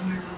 100%.